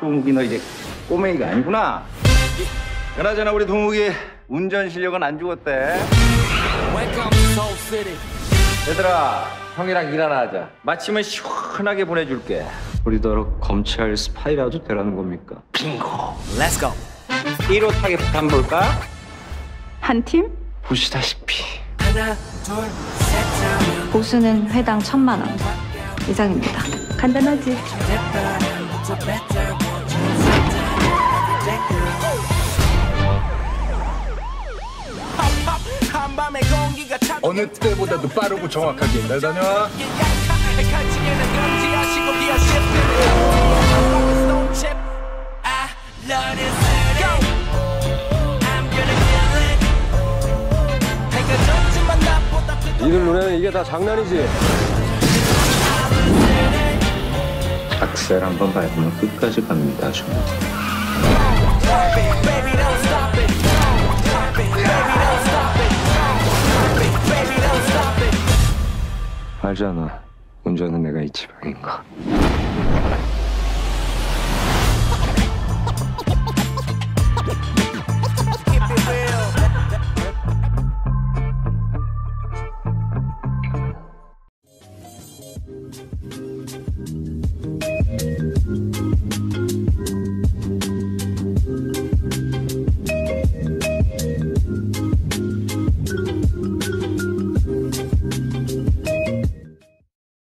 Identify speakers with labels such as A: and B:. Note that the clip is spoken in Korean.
A: 동욱이 너 이제 꼬맹이가 아니구나. 그나저나 우리 동욱이 운전 실력은 안 죽었대. 얘들아 형이랑 일 하나 하자. 마치면 시원하게 보내줄게. 우리더러 검찰 스파이라도 되라는 겁니까? 빙고.
B: Let's go.
A: 1호 타겟 한번 볼까?
C: 한 팀?
A: 보시다시피
B: 하나, 둘, 셋
C: 보수는 회당 천만 원 이상입니다. 간단하지?
D: 어느 때보다도 빠르고 정확하게 날 다녀와
E: 니들 눈에는 이게 다 장난이지.
A: 악셀 한번 밟으면 끝까지 갑니다 좀.
B: Baby,
A: 알잖아 운전은 내가 이 지방인 거.